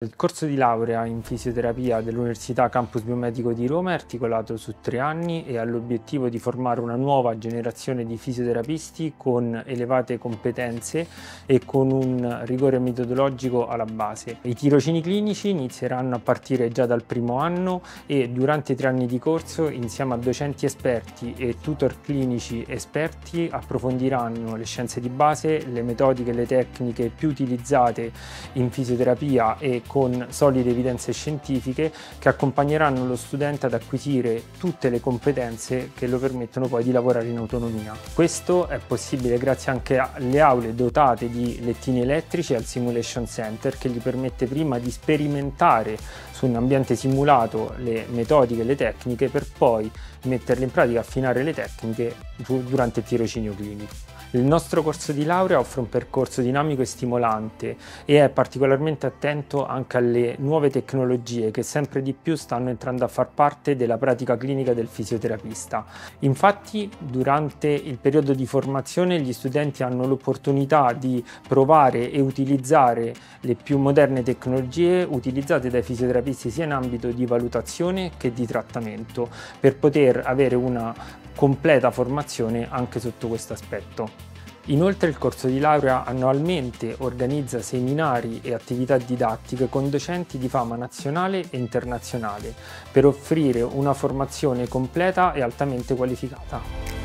Il corso di laurea in fisioterapia dell'Università Campus Biomedico di Roma è articolato su tre anni e ha l'obiettivo di formare una nuova generazione di fisioterapisti con elevate competenze e con un rigore metodologico alla base. I tirocini clinici inizieranno a partire già dal primo anno e durante i tre anni di corso insieme a docenti esperti e tutor clinici esperti approfondiranno le scienze di base, le metodiche e le tecniche più utilizzate in fisioterapia e con solide evidenze scientifiche che accompagneranno lo studente ad acquisire tutte le competenze che lo permettono poi di lavorare in autonomia. Questo è possibile grazie anche alle aule dotate di lettini elettrici e al Simulation Center che gli permette prima di sperimentare su un ambiente simulato le metodiche e le tecniche per poi metterle in pratica, affinare le tecniche durante il tirocinio clinico. Il nostro corso di laurea offre un percorso dinamico e stimolante e è particolarmente attento anche alle nuove tecnologie che sempre di più stanno entrando a far parte della pratica clinica del fisioterapista. Infatti durante il periodo di formazione gli studenti hanno l'opportunità di provare e utilizzare le più moderne tecnologie utilizzate dai fisioterapisti sia in ambito di valutazione che di trattamento per poter avere una completa formazione anche sotto questo aspetto. Inoltre il corso di laurea annualmente organizza seminari e attività didattiche con docenti di fama nazionale e internazionale per offrire una formazione completa e altamente qualificata.